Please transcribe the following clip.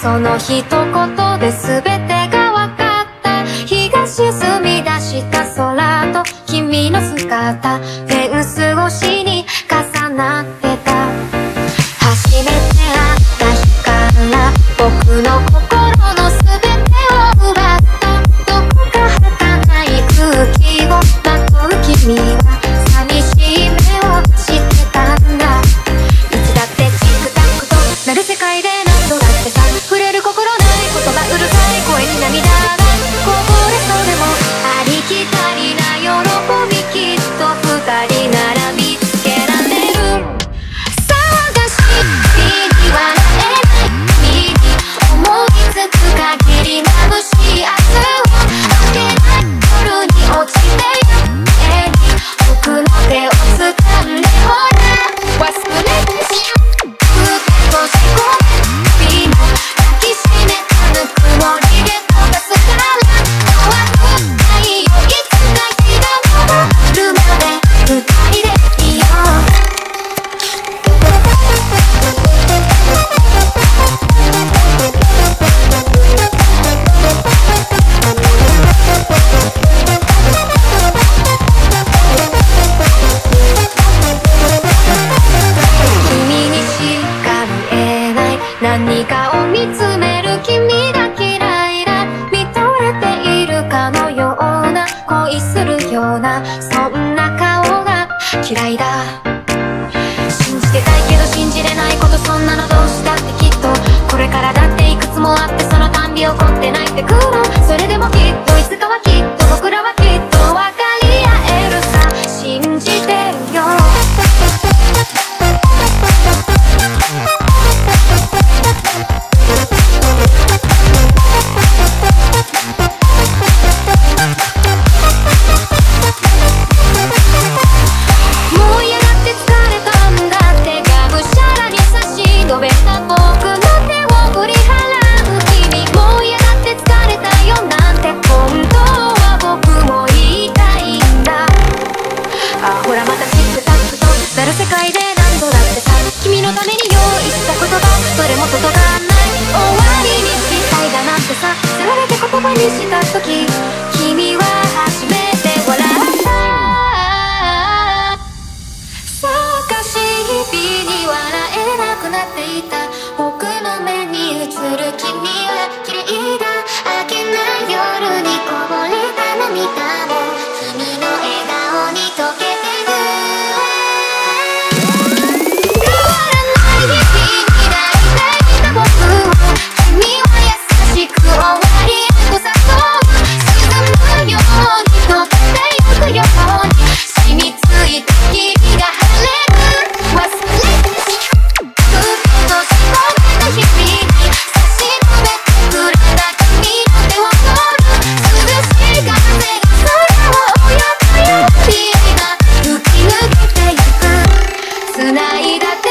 その一言で全てが分かった。日が沈み出した空と君の姿。何かを見つめる君が嫌いだ見とれているかのような恋するようなそんな顔が嫌いだ。信じてたいけど信じれないことそんなのどうしたってきっとこれからだっていくつもあってそのたんび起って泣いてくるそれでもきっとした時君は初めて笑った。そうかしい日々に笑えなくなっていた。僕の目に映る君。愛だって